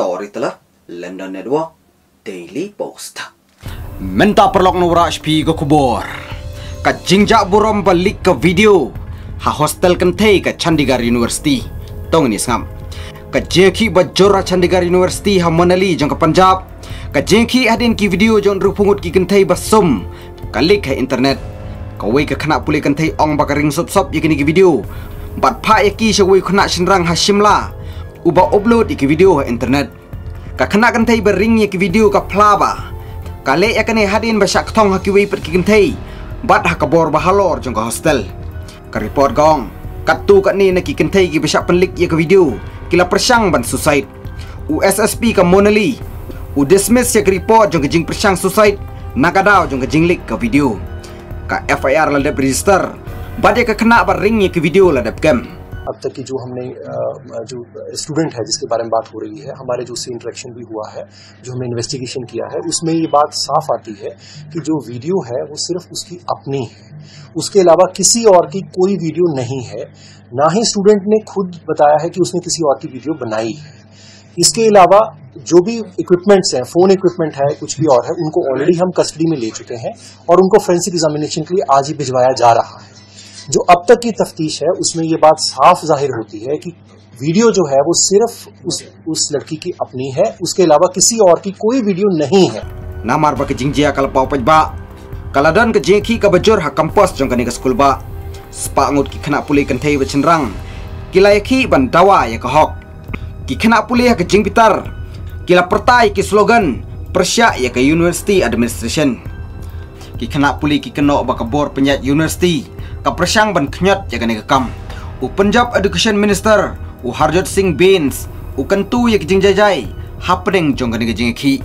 Storyteller London Network Daily Post. Menta perlok nura HP ke kubur. Ka jingjak burom balik ke video. Ha hostel kentei ke Chandigarh University. Tong ni sangam Ka jeki bajora Chandigarh University ha Manali jang ke Punjab Ka jeki adin ki video jong rupungut ki kentei basum Kalik ke internet. Ka wei ke kena pulih kentei ong bakaring sop-sop yakini ki video. Bat pa yaki syawai kena shinrang ha Shimla Uba upload ki video ha internet Ka kena kentei bering ki video ka plaba Kale ya kene hadin basyak tong hakiwi per kikintai. Bat ha kabor bahalor jong ka hostel. Ka report gong. Katu kat ni na kikintai ki basyak penlik ya ke video. Kila persang ban suicide. USSP ka Monali. U dismiss ya ke report jong ke jing persang suicide. Nakadao jong ke jing lik ke video. Ka FIR ladap register. Bat ya ke kena bar ring ya ke video ladap game. अब तक की जो हमने जो स्टूडेंट है जिसके बारे में बात हो रही है, हमारे जो उससे इंटरेक्शन भी हुआ है, जो हमने इन्वेस्टिगेशन किया है, उसमें ये बात साफ़ आती है कि जो वीडियो है वो सिर्फ़ उसकी अपनी है। उसके अलावा किसी और की कोई वीडियो नहीं है। ना ही स्टूडेंट ने खुद बताया है कि उसने किसी और की वीडियो बनाई है। इसके अलावा जो भी इक्विपमेंट्स हैं फ़ोन इक्विपमेंट है, कुछ भी और है, उनको ऑलरेडी हम कस्टडी में ले चुके हैं और उनको फ्रेंसिक एग्जामिनेशन के लिए आज ही भिजवाया जा रहा है। जो अब तक की तफ्तीश है, उसमें ये बात साफ़ ज़ाहिर होती है कि वीडियो जो है, वो सिर्फ़ उस उस लड़की की अपनी है। उसके अलावा किसी और की कोई वीडियो नहीं है। ना मारबा के जिंजिया कल पाओ पजबा कलादन के जेखी का बजोर हा कंपास जंगने का स्कूल बा। स्पा की खना पुली कंथे वचन रंग। किला यखी बन दवा या हक। की खना पुली हा के जिंग बितर। किला परताय की स्लोगन। प्रशा या के यूनिवर्सिटी एडमिनिस्ट्रेशन। की खना पुली की कनो बा बकबोर Punjab university. Ki slogan Persya ya ke University Administration. Ki kena pulih ki kena ba ka bor penyat university. Ka persang ban knyot ya ke kam. U Punjab Education Minister U Harjot Singh Bains U kentu ya ke jing jajai. Happening jong kani ke jengki.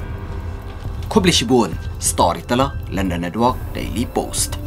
Kubli Shibun, Storyteller, London Network, Daily Post.